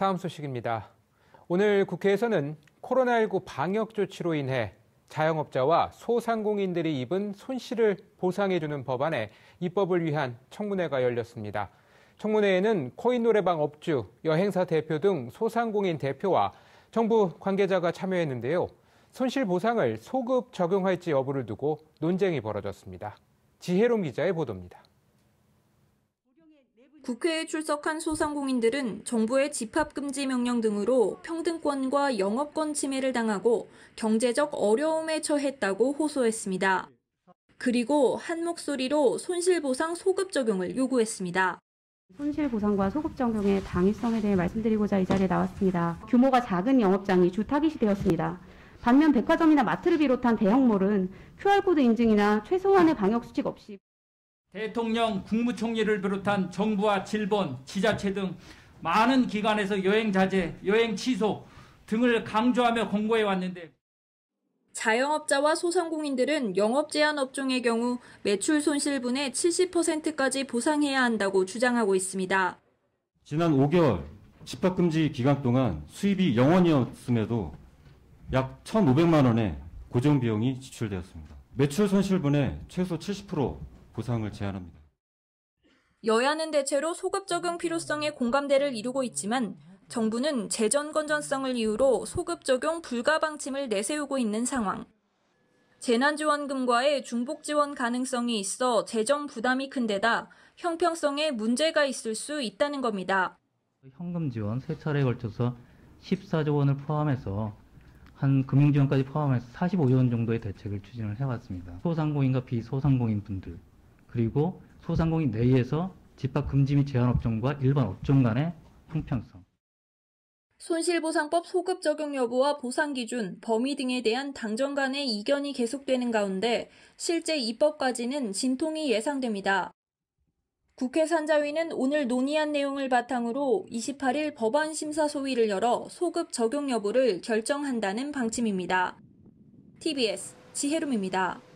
다음 소식입니다. 오늘 국회에서는 코로나19 방역 조치로 인해 자영업자와 소상공인들이 입은 손실을 보상해주는 법안에 입법을 위한 청문회가 열렸습니다. 청문회에는 코인 노래방 업주, 여행사 대표 등 소상공인 대표와 정부 관계자가 참여했는데요. 손실 보상을 소급 적용할지 여부를 두고 논쟁이 벌어졌습니다. 지혜롬 기자의 보도입니다. 국회에 출석한 소상공인들은 정부의 집합금지 명령 등으로 평등권과 영업권 침해를 당하고 경제적 어려움에 처했다고 호소했습니다. 그리고 한 목소리로 손실보상 소급 적용을 요구했습니다. 손실보상과 소급 적용의 당위성에 대해 말씀드리고자 이 자리에 나왔습니다. 규모가 작은 영업장이 주 타깃이 되었습니다. 반면 백화점이나 마트를 비롯한 대형몰은 QR코드 인증이나 최소한의 방역 수칙 없이 대통령, 국무총리를 비롯한 정부와 질본, 지자체 등 많은 기관에서 여행 자제, 여행 취소 등을 강조하며 공고해 왔는데 자영업자와 소상공인들은 영업 제한 업종의 경우 매출 손실분의 70%까지 보상해야 한다고 주장하고 있습니다. 지난 5개월 집합 금지 기간 동안 수입이 0원이었음에도 약 1,500만 원의 고정 비용이 지출되었습니다. 매출 손실분의 최소 70% 보상을 제한합니다. 여야는 대체로 소급 적용 필요성에 공감대를 이루고 있지만 정부는 재정 건전성을 이유로 소급 적용 불가 방침을 내세우고 있는 상황. 재난지원금과의 중복 지원 가능성이 있어 재정 부담이 큰 데다 형평성에 문제가 있을 수 있다는 겁니다. 현금 지원 세 차례에 걸쳐서 14조 원을 포함해서 한 금융지원까지 포함해서 45조 원 정도의 대책을 추진을 해왔습니다. 소상공인과 비소상공인 분들 그리고 소상공인 내에서 집합 금지 및 제한 업종과 일반 업종 간의 형평성. 손실보상법 소급 적용 여부와 보상 기준, 범위 등에 대한 당정 간의 이견이 계속되는 가운데 실제 입법까지는 진통이 예상됩니다. 국회 산자위는 오늘 논의한 내용을 바탕으로 28일 법안 심사 소위를 열어 소급 적용 여부를 결정한다는 방침입니다. TBS 지혜룸입니다.